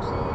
so.